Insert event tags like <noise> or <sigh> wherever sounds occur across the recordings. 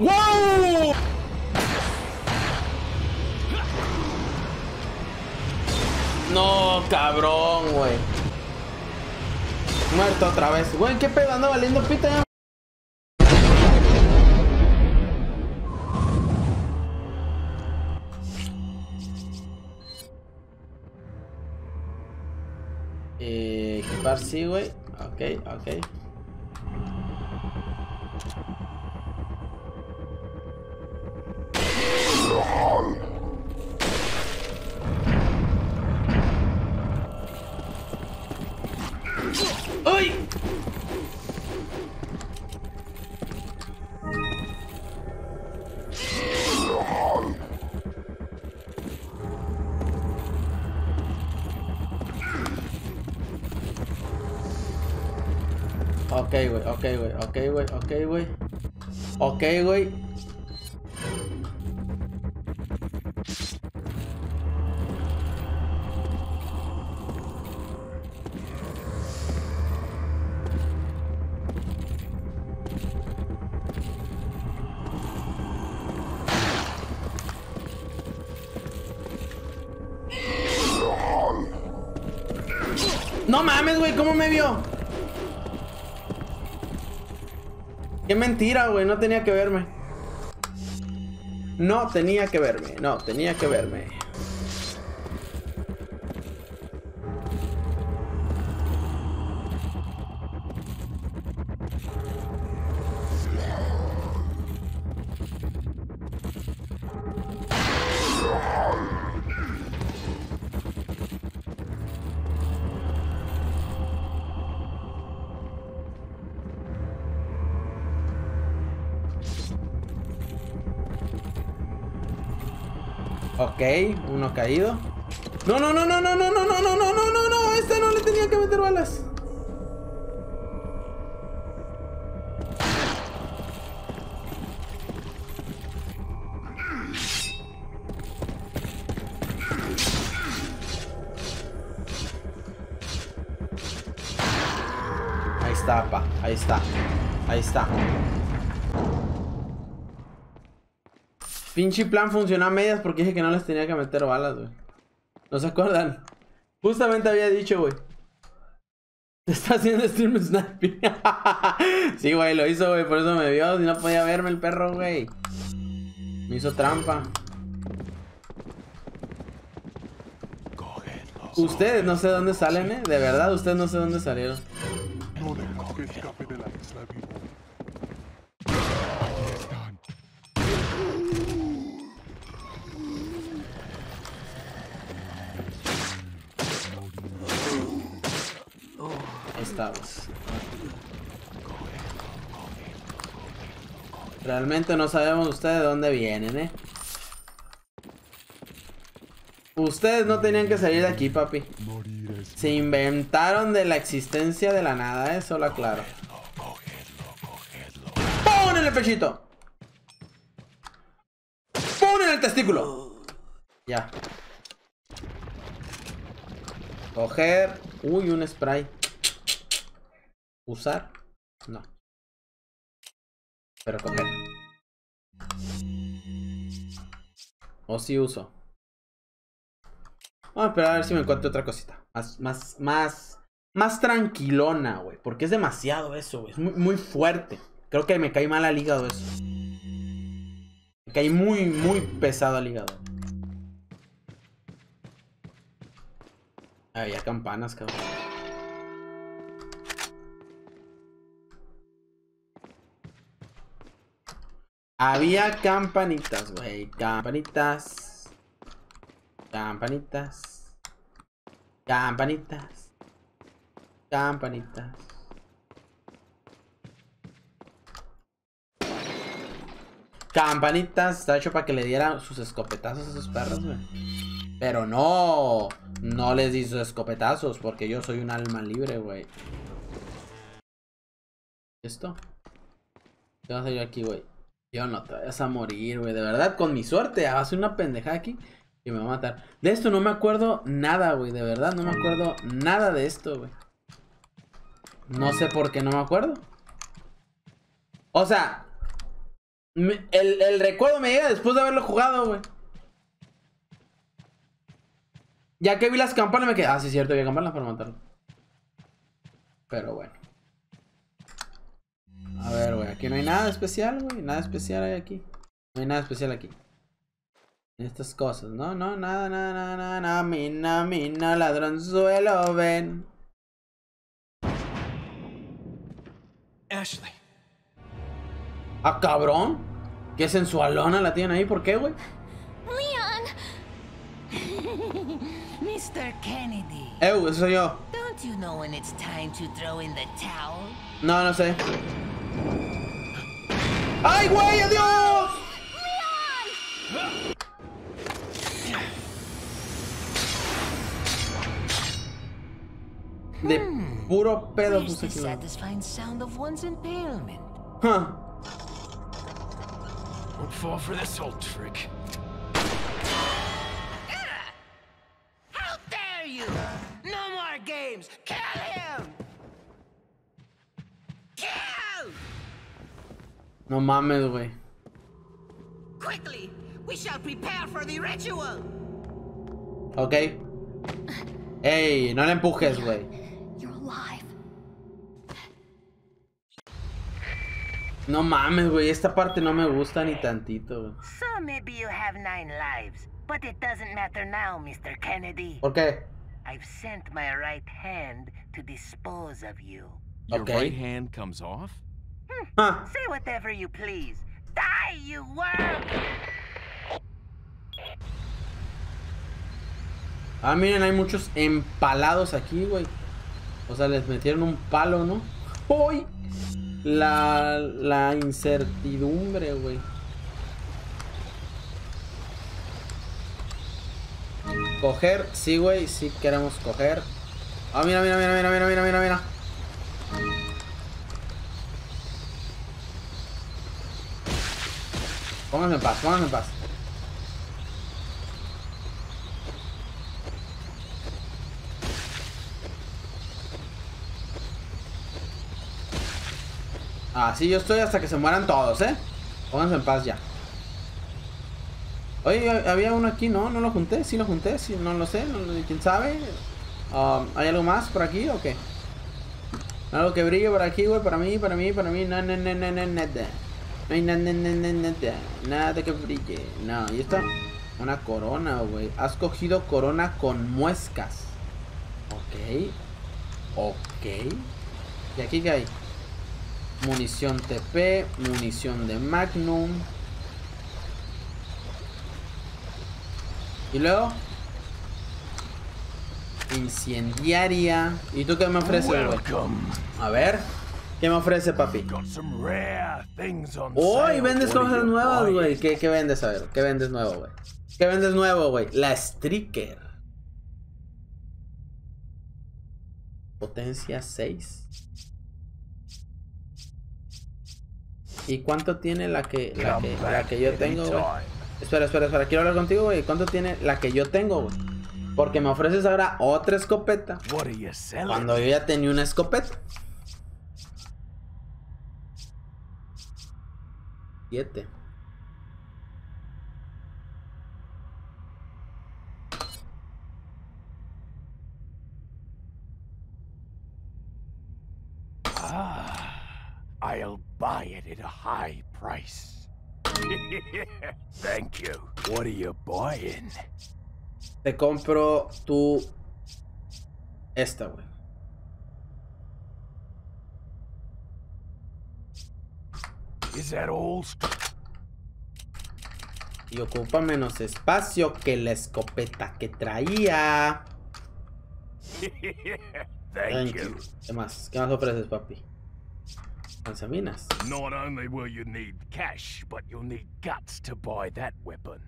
¡Wow! No, cabrón, güey. Muerto otra vez. Güey, ¿qué pedo? Anda valiendo pita. Eh, equipar sí, güey. Ok, ok. Ok, güey, ok, güey, ok, güey, ok, güey. Ok, güey. No mames, güey, ¿cómo me vio? Qué mentira, güey, no tenía que verme. No tenía que verme, no, tenía que verme. Ok, uno caído. No, no, no, no, no, no, no, no, no, no, no, no, no, este no le tenía que meter balas. Pinche plan funcionó a medias porque dije que no les tenía que meter balas, güey. ¿No se acuerdan? Justamente había dicho, güey. Te está haciendo stream sniping. <laughs> sí, güey, lo hizo, güey. Por eso me vio. Si no podía verme el perro, güey. Me hizo trampa. Ustedes no sé dónde salen, eh. De verdad, ustedes no sé dónde salieron. No de la. Ahí estamos. Realmente no sabemos ustedes de dónde vienen, eh. Ustedes no tenían que salir de aquí, papi. Se inventaron de la existencia de la nada, eso lo aclaro. ¡Pon en el pechito! ¡Pon en el testículo! Ya. Coger. Uy, un spray. ¿Usar? No. Pero coger. O si uso. Vamos a a ver si me encuentro otra cosita. Más, más, más, más tranquilona, güey. Porque es demasiado eso, güey. Es muy, muy fuerte. Creo que me cae mal al hígado eso. Me cae muy, muy pesado al hígado. Había campanas, cabrón. Había campanitas, güey. Campanitas. Campanitas. Campanitas. Campanitas. Campanitas. Está hecho para que le dieran sus escopetazos a esos perros, güey. Pero no. No les di sus escopetazos porque yo soy un alma libre, güey. ¿Esto? ¿Qué vas a hacer yo aquí, güey? Yo no te vayas a morir, güey. De verdad, con mi suerte, hacer una pendejada aquí y me va a matar. De esto no me acuerdo nada, güey. De verdad, no me acuerdo nada de esto, güey. No sé por qué no me acuerdo. O sea, el, el recuerdo me llega después de haberlo jugado, güey. Ya que vi las campanas me quedé. Ah, sí, es cierto, había campanas para matarlo. Pero bueno. A ver, güey, aquí no hay nada especial, güey. Nada especial hay aquí. No hay nada especial aquí. En estas cosas, no, no, nada, nada, nada, nada, nada. Mina, mina, ladronzuelo, ven. Ashley. Ah, cabrón. Qué sensualona la tienen ahí, ¿por qué, güey? Leon! <laughs> Mr. Kennedy, Eu, eso soy yo. don't you know when it's time to throw in the towel? No, no sé. ¡Ay, güey, adiós! De puro pedo Where's puse aquí. satisfying sound of one's impalement? Huh. Won't fall for this old trick. How dare you! No more games! No mames, güey. Quickly! We shall prepare for the ritual! Ok. Ey, no le empujes, güey. You're alive. No mames, güey. Esta parte no me gusta ni tantito. So maybe you have nine lives, but it doesn't matter now, Mr. Kennedy. ¿Por qué? I've sent my right hand to dispose of you. Your Okay. right hand comes off? Ah, Say whatever you please. Die, you worm! ah, miren, hay muchos empalados aquí, güey. O sea, les metieron un palo, ¿no? ¡Uy! La, la incertidumbre, güey. Coger, sí, güey, sí queremos coger. Ah, mira, mira, mira, mira, mira, mira, mira, mira. Pónganse en paz, pónganse en paz. Así yo estoy hasta que se mueran todos, ¿eh? Pónganse en paz ya. Oye, había uno aquí, ¿no? ¿No lo junté? ¿Sí lo junté? ¿Sí? No lo sé, ¿quién sabe? Um, ¿Hay algo más por aquí o qué? Algo que brille por aquí, güey, para mí, para mí, para mí, no, no, no, no, no. No hay nada, nada, nada, nada, nada que brille. No, y esta, una corona, güey. Has cogido corona con muescas. Ok. Ok. ¿Y aquí qué hay? Munición TP, munición de Magnum. Y luego. Incendiaria. ¿Y tú qué me ofreces, güey? A ver. ¿Qué me ofrece, papi? ¡Uy! sale. vendes cosas nuevas, güey. ¿Qué, ¿Qué vendes? A ver, ¿qué vendes nuevo, güey? ¿Qué vendes nuevo, güey? La Striker. Potencia 6. ¿Y cuánto tiene la que, la que, la que yo tengo, güey? Espera, espera, espera. Quiero hablar contigo, güey. ¿Cuánto tiene la que yo tengo, güey? Porque me ofreces ahora otra escopeta. Cuando yo ya tenía una escopeta. 7. Ah, I'll buy it at a high price. <laughs> Thank you. What are you buying? Te compro tu. Esta, güey. Is that all? Y ocupa menos espacio que la escopeta que traía. <laughs> Thank you. ¿Qué más? ¿Qué más ofreces, papi? Lanzaminas. Not only will you need cash, but you'll need guts to buy that weapon.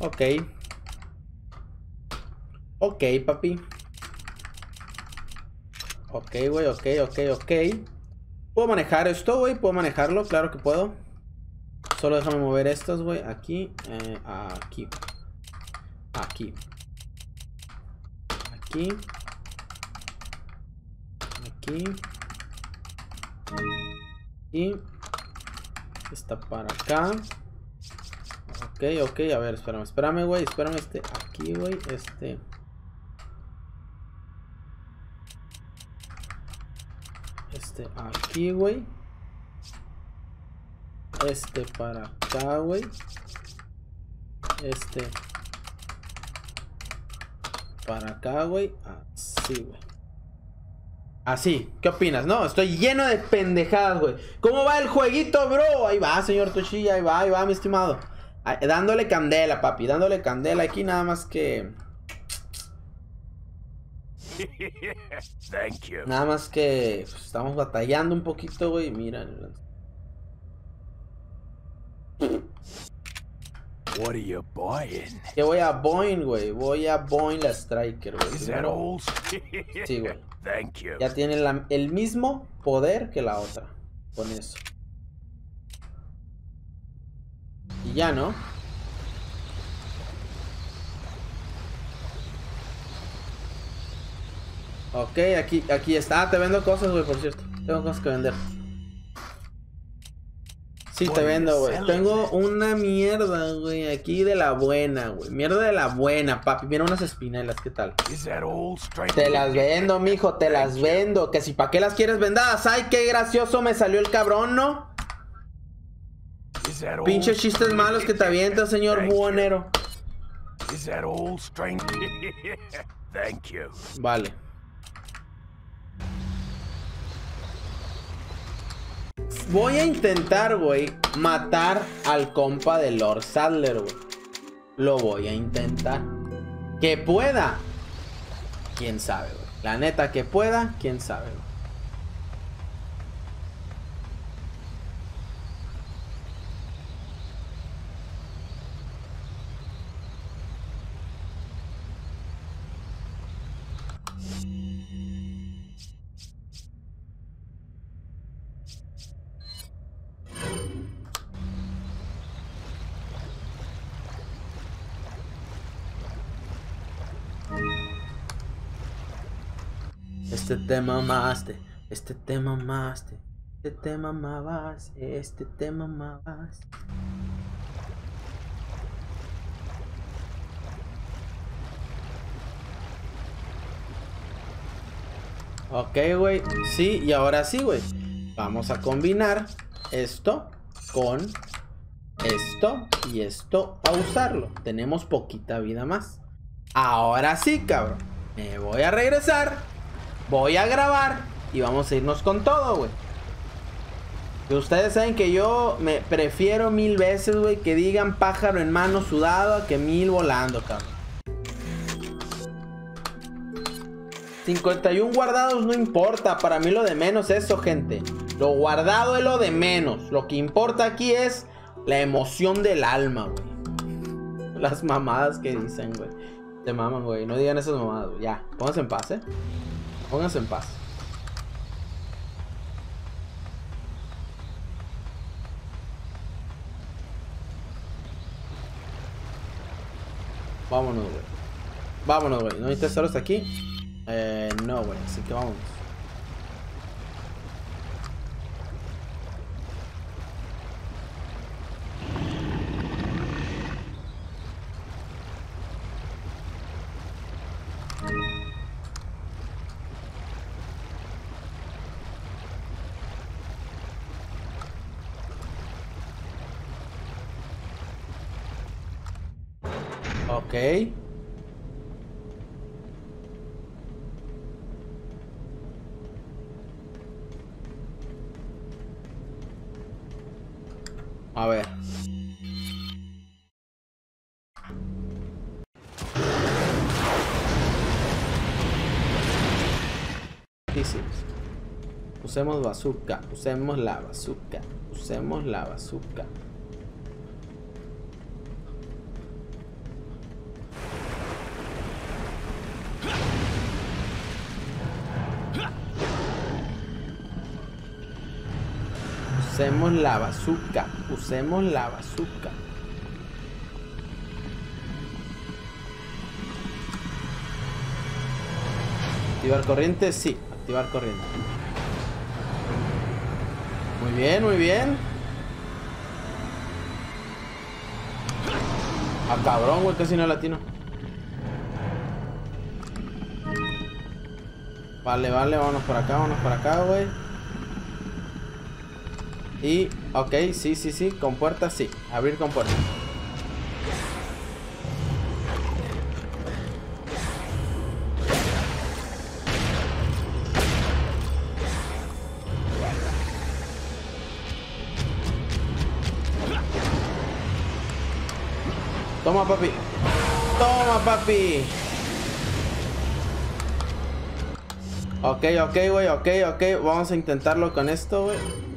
Ok. Ok, papi. Ok, güey, ok, ok, ok. ¿Puedo manejar esto, güey? ¿Puedo manejarlo? Claro que puedo. Solo déjame mover estos, güey. Aquí, eh, aquí. Aquí. Aquí. aquí. Y está para acá. Ok, ok, a ver, espérame, espérame, güey, espérame este aquí, güey, este. Este aquí, güey. Este para acá, güey. Este para acá, güey. Así, güey. Así, ¿qué opinas? No, estoy lleno de pendejadas, güey. ¿Cómo va el jueguito, bro? Ahí va, señor Toshilla, ahí va, ahí va, mi estimado. Dándole candela, papi, dándole candela. Aquí nada más que... <laughs> Thank you. Nada más que pues, estamos batallando un poquito, güey. Mira. What are you buying? Que voy a Boeing, güey. Voy a Boeing la Striker, güey. Sí, güey. <laughs> Thank you. Ya tiene la- el mismo poder que la otra. Con eso. Y ya, ¿no? Ok, aquí, aquí está. Ah, te vendo cosas, güey, por cierto. Tengo cosas que vender. Sí, te vendo, güey. Tengo una mierda, güey, aquí de la buena, güey. Mierda de la buena, papi. Mira unas espinelas, ¿qué tal? Te las vendo, mijo, te las vendo. Que si pa' qué las quieres vendadas. Ay, qué gracioso me salió el cabrón, ¿no? Pinches chistes malos que te avienta, señor Thank you. <laughs> buhonero. Is that all strange? Thank you. Vale. Voy a intentar, güey, matar al compa de Lord Sadler, güey. Lo voy a intentar. Que pueda. Quién sabe, güey. La neta, que pueda, quién sabe, güey. Este tema mamaste, este tema mamaste, este tema mamás, este tema mamás. Ok, güey. Sí, y ahora sí, güey. Vamos a combinar esto con esto y esto a usarlo. Tenemos poquita vida más. Ahora sí, cabrón. Me voy a regresar. Voy a grabar. Y vamos a irnos con todo, güey. Ustedes saben que yo me prefiero mil veces, güey, que digan pájaro en mano sudado a que mil volando, cabrón. 51 guardados no importa. Para mí lo de menos es eso, gente. Lo guardado es lo de menos. Lo que importa aquí es la emoción del alma, güey. Las mamadas que dicen, güey. Te maman, güey. No digan esas mamadas, güey. Ya, pónganse en paz, eh. Pónganse en paz. Vámonos, güey. Vámonos, güey. ¿No hay tesoros aquí? Eh, no, güey. Así que vámonos. Ok. A ver. Usemos bazooka. Usemos la bazooka. Usemos la bazooka. Usemos la bazooka. Usemos la bazooka. Activar corriente, sí. Activar corriente. bien, muy bien. Ah, cabrón, güey, casi no latino. Vale, vale, vámonos por acá, vámonos por acá, güey. Y, ok, sí, sí, sí, con puerta, sí. Abrir con puerta. Toma, papi. Toma, papi. Ok, ok, güey, ok, ok. Vamos a intentarlo con esto, güey.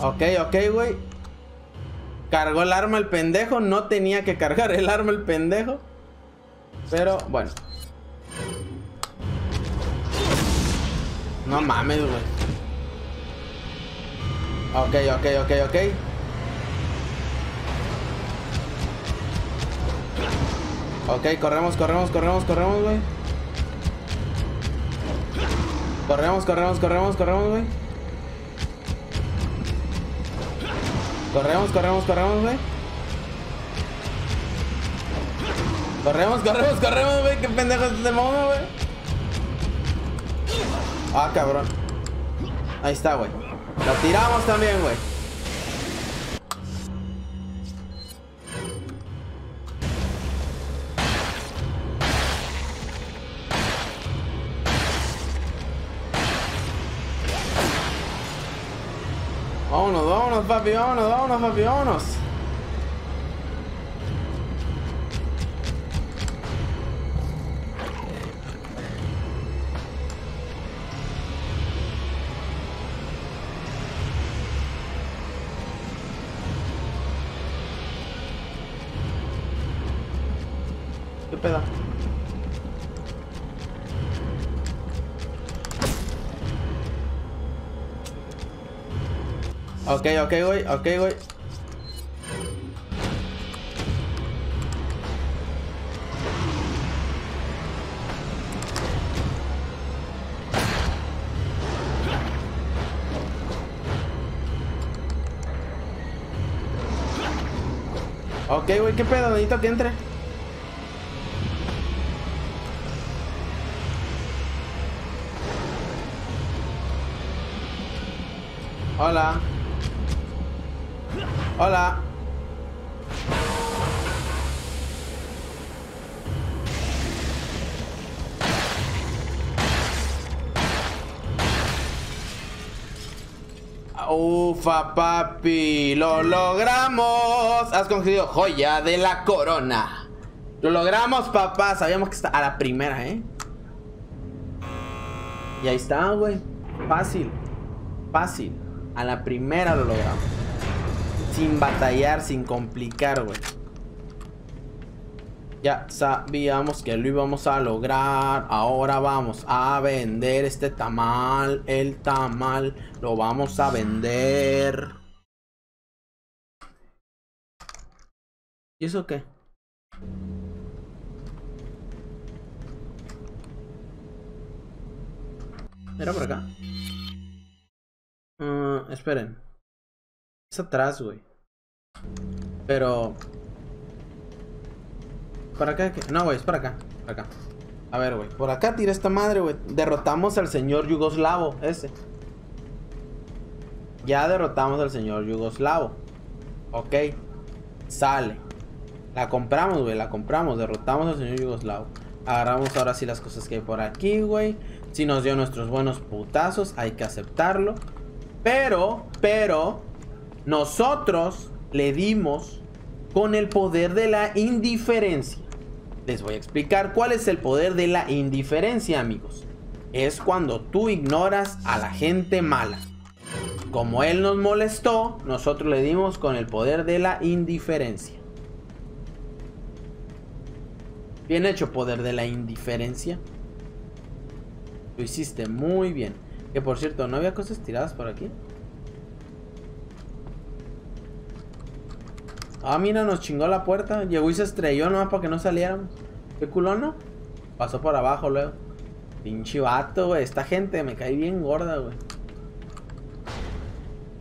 Ok, ok, güey. Cargó el arma el pendejo. No tenía que cargar el arma el pendejo. Pero, bueno. No mames, güey. Ok, ok, ok, ok. Ok, corremos, corremos, corremos, corremos, güey. Corremos, corremos, corremos, corremos, güey. Corremos, corremos, corremos, güey. Corremos, corremos, corremos, güey. Qué pendejo es este mono, güey. Ah, cabrón. Ahí está, güey. Lo tiramos también, güey. Vámonos, vámonos, papi, vámonos, vámonos, papi, vámonos. Ok, ok, güey, ok, güey. Ok, güey, ¿qué pedo? Necesito que entre. Hola. Hola. Ufa, papi, lo logramos. Has conseguido joya de la corona. Lo logramos, papá. Sabíamos que está a la primera, ¿eh? Y ahí está, güey. Fácil. Fácil. A la primera lo logramos. Sin batallar, sin complicar, güey. Ya sabíamos que lo íbamos a lograr. Ahora vamos a vender este tamal. El tamal lo vamos a vender. ¿Y eso qué? ¿Era por acá? Ah, esperen. Es atrás, güey. Pero... ¿Para acá? qué? No, güey, es para acá. Para acá. A ver, güey. Por acá tira esta madre, güey. Derrotamos al señor yugoslavo, ese. Ya derrotamos al señor yugoslavo. Ok. Sale. La compramos, güey. La compramos. Derrotamos al señor yugoslavo. Agarramos ahora sí las cosas que hay por aquí, güey. Si nos dio nuestros buenos putazos, hay que aceptarlo. Pero, pero, nosotros le dimos con el poder de la indiferencia. Les voy a explicar cuál es el poder de la indiferencia, amigos. Es cuando tú ignoras a la gente mala. Como él nos molestó, nosotros le dimos con el poder de la indiferencia. Bien hecho, poder de la indiferencia. Lo hiciste muy bien. Que por cierto, ¿no había cosas tiradas por aquí? Ah, mira, nos chingó la puerta. Llegó y se estrelló nomás para que no saliéramos. ¿Qué culón, no? Pasó por abajo luego. Pinche vato, güey. Esta gente me cae bien gorda, güey.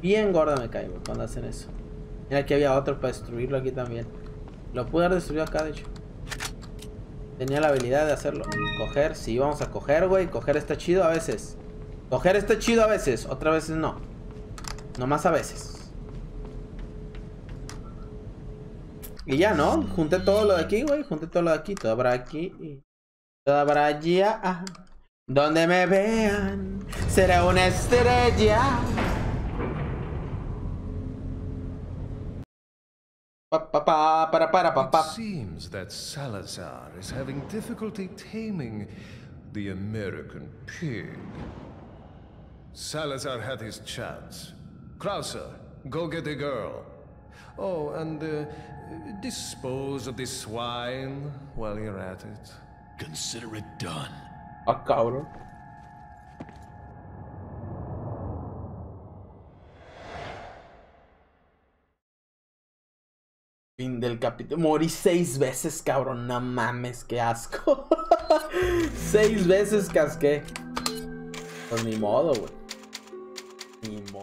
Bien gorda me cae, güey, cuando hacen eso. Mira, aquí había otro para destruirlo aquí también. Lo pude haber destruido acá, de hecho. Tenía la habilidad de hacerlo. Coger, sí, vamos a coger, güey. Coger está chido a veces. Coger está chido a veces, otras veces no. Nomás a veces. Y ya, ¿no? Junté todo lo de aquí, güey. Junté todo lo de aquí. Todo habrá aquí. Y... Todo allá. ah. Donde me vean. Será una estrella. Para, para, It seems that Salazar is having difficulty taming the American pig. Salazar had his chance. Krauser, go get the girl. Oh, and uh, dispose of this swine while you're at it. Consider it done. A cabrón. Fin del capítulo. Morí seis veces, cabrón. No mames, qué asco. <laughs> seis veces casqué. Pues ni modo, güey. Ni modo.